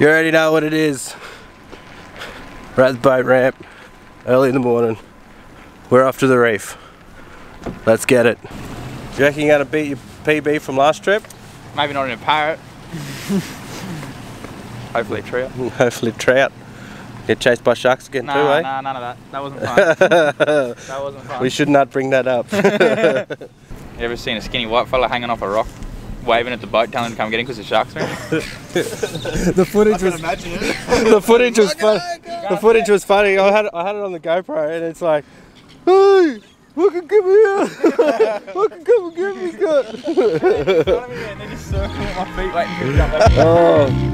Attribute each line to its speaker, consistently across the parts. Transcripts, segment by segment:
Speaker 1: You already know what it is. We're at the boat ramp, early in the morning. We're off to the reef. Let's get it. Do you reckon you're gonna beat your PB from last trip?
Speaker 2: Maybe not in a parrot. Hopefully trio.
Speaker 1: Hopefully trout. Get chased by sharks again
Speaker 2: Nah,
Speaker 1: too, eh?
Speaker 2: nah, none of that. That wasn't fun. that wasn't fun.
Speaker 1: we should not bring that up.
Speaker 2: You ever seen a skinny white fella hanging off a rock, waving at the boat, telling him to come get him because the sharks are
Speaker 1: the footage was the footage was funny. The footage was funny. I had I had it on the GoPro and it's like, hey, look at come here, look at come and get me, Scott.
Speaker 2: and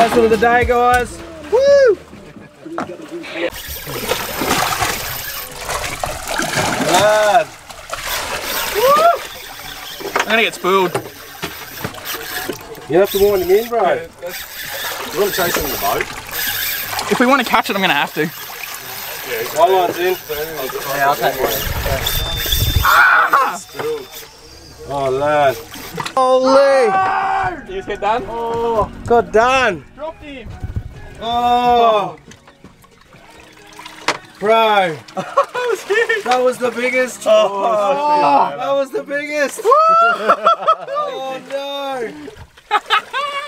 Speaker 1: First one of the day, guys. Woo! Lad.
Speaker 2: I'm gonna get spooled.
Speaker 1: You have to warn him in, bro.
Speaker 3: You want to chase him in the boat?
Speaker 2: If we want to catch it, I'm gonna have to.
Speaker 1: Yeah, One line's in.
Speaker 2: Yeah, I'll take one. Ah!
Speaker 1: Oh, lad. Holy!
Speaker 2: You just get done?
Speaker 1: Oh, got done.
Speaker 2: Dropped him.
Speaker 1: Oh, bro.
Speaker 2: That was huge.
Speaker 1: That was the biggest. Oh, oh. oh that was the biggest. oh no.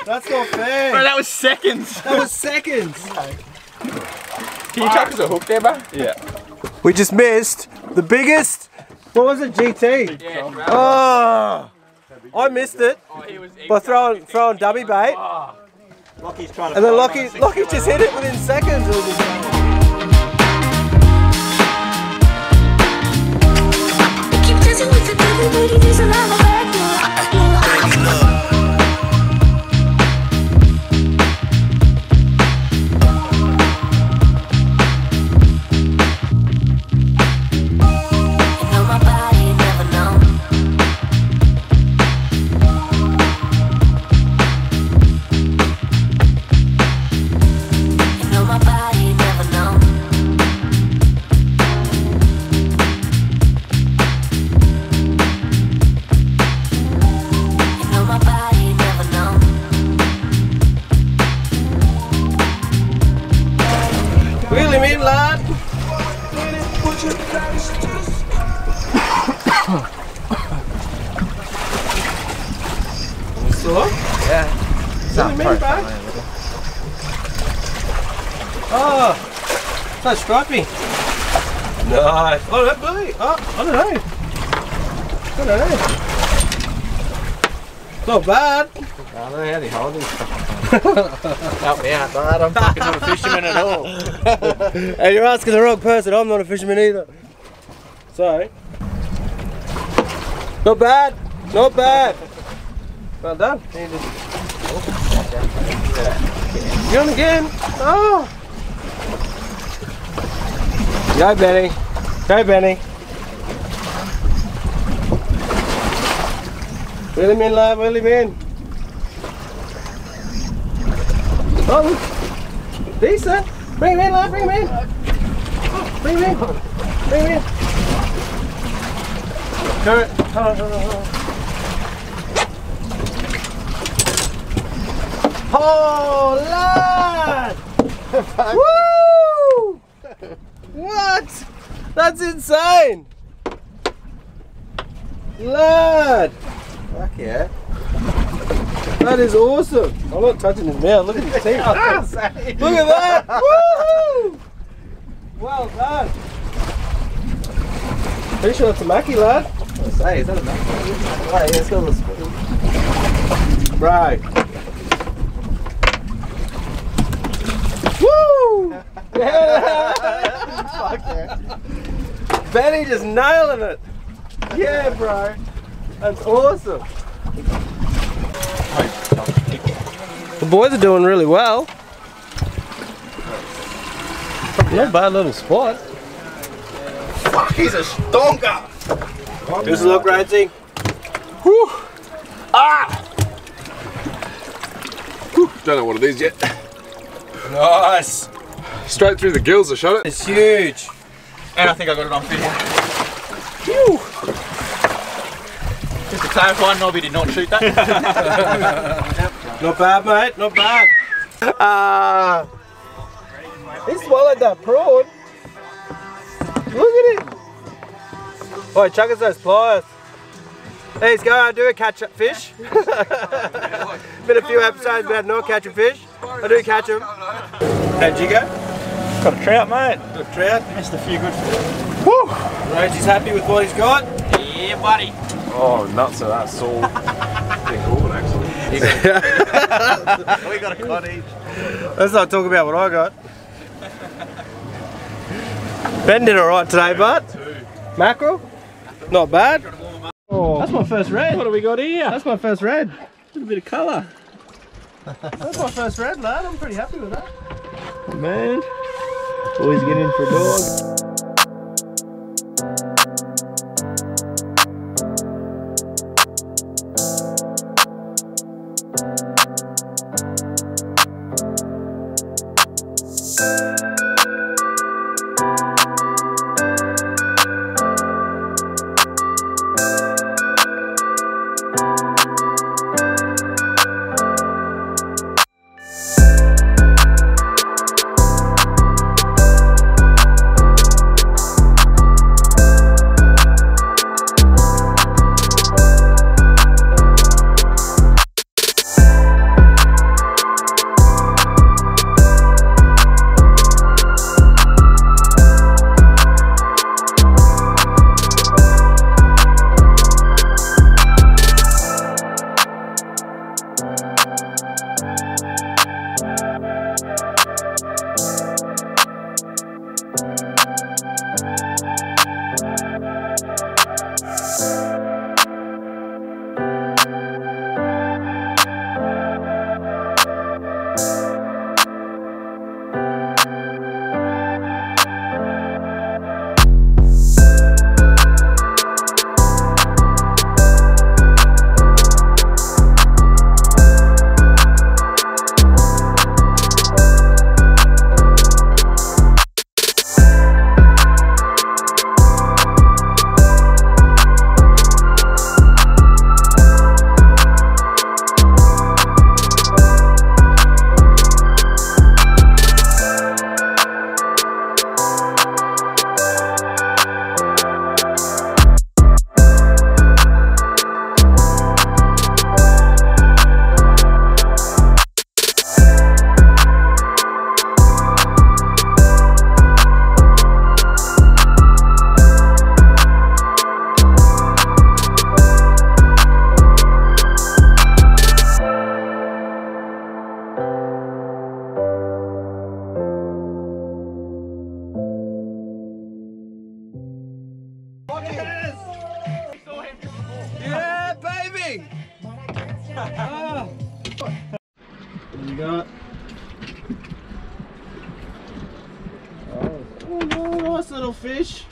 Speaker 1: That's not fair.
Speaker 2: Bro, that was seconds.
Speaker 1: That was seconds.
Speaker 2: Can you chuck us a hook there, bro? Yeah.
Speaker 1: We just missed the biggest. What was it? GT.
Speaker 2: Yeah.
Speaker 1: Oh, I missed it
Speaker 2: Oh, he was,
Speaker 1: by throwing throwing dummy bait,
Speaker 3: Lockie's trying to
Speaker 1: and then Lockie Lockie just hit it within seconds. It was just- Wheel Don't strike me. Nice. Oh, that bully. Oh, I don't know. I don't know. Not bad.
Speaker 3: I don't know how they hold him. Help me out, lad. I'm fucking not a fisherman at all.
Speaker 1: Hey, you're asking the wrong person. I'm not a fisherman either. So, not bad. Not bad. Well done. You on again? Oh. Go, Benny. Go, Benny. Wheel him in, lad. Wheel him in. Oh. Decent. Bring him in, lad. Bring him in. Bring him in. Bring him in. Go. Hold on, hold on, hold on. Oh, lad! Woo! What? That's insane! Lad!
Speaker 3: Fuck yeah.
Speaker 1: That is awesome! I'm not touching his mouth. Look at his teeth. Look at that! Woo! Well done! Pretty sure that's a Mackie, lad.
Speaker 3: I say, is that a knife? Right, yeah, it's got a little spoon.
Speaker 1: Right. Woo! Yeah!
Speaker 3: Fuck yeah.
Speaker 1: Benny just nailing it. Yeah, bro. That's awesome. The boys are doing really well. Not bad little spot.
Speaker 3: Fuck, he's a stonker.
Speaker 1: This is look right thing.
Speaker 4: Don't know what it is yet.
Speaker 1: Nice.
Speaker 4: Straight through the gills, I shot it.
Speaker 1: It's huge.
Speaker 2: And I think I got it on video. Just to clarify, Nobby did not shoot that.
Speaker 1: Not bad, mate. Not bad. Ah. he swallowed that prawn. Look at it. Boy, chuck us those pliers. There you go. I do a catch up fish. Been a few episodes about not catching fish. I do catch them. How'd you go?
Speaker 3: Got a trout, mate.
Speaker 1: Good trout.
Speaker 3: Missed a few good fish.
Speaker 1: Woo! Rosie's happy with what he's got.
Speaker 2: yeah, buddy.
Speaker 4: Oh, nuts of that saw. They're good, actually.
Speaker 3: We got a cod each.
Speaker 1: Let's not talk about what I got. Ben did alright today, but mackerel, not bad. Oh. That's my first red.
Speaker 3: What do we got here?
Speaker 1: That's my first red.
Speaker 3: A little bit of colour.
Speaker 1: That's my first red, lad. I'm pretty happy with that.
Speaker 3: Man. Always get in for a dog.
Speaker 1: Yeah, Ah. What do you got? Oh, no, nice little fish.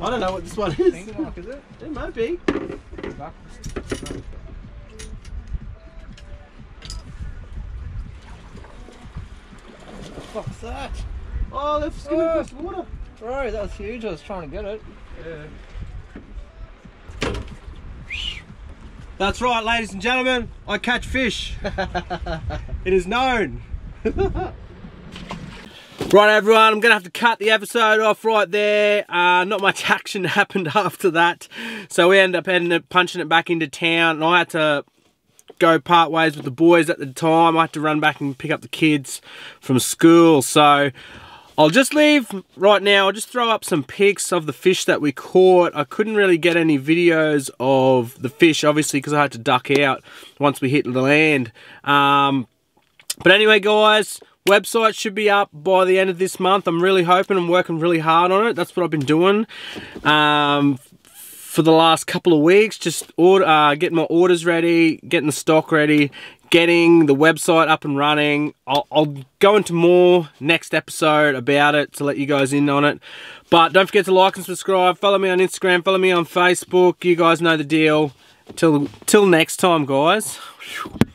Speaker 1: I don't know what this one is.
Speaker 3: is it?
Speaker 1: It might be.
Speaker 3: What's that?
Speaker 1: Oh, they're skimming
Speaker 3: Oh.
Speaker 1: across the water.
Speaker 3: Bro, that was huge. I was trying to get it.
Speaker 1: That's right, ladies and gentlemen. I catch fish. it is known. Right, everyone, I'm going to have to cut the episode off right there. Uh, not much action happened after that. So we ended up ending up punching it back into town. And I had to go part ways with the boys at the time. I had to run back and pick up the kids from school. So I'll just leave right now. I'll just throw up some pics of the fish that we caught. I couldn't really get any videos of the fish, obviously, because I had to duck out once we hit the land. Um, but anyway, guys, website should be up by the end of this month. I'm really hoping. I'm working really hard on it. That's what I've been doing. Um, for the last couple of weeks. Just order, uh, getting my orders ready, getting the stock ready, getting the website up and running. I'll, I'll go into more next episode about it to let you guys in on it. But don't forget to like and subscribe. Follow me on Instagram. Follow me on Facebook. You guys know the deal. Till till next time, guys.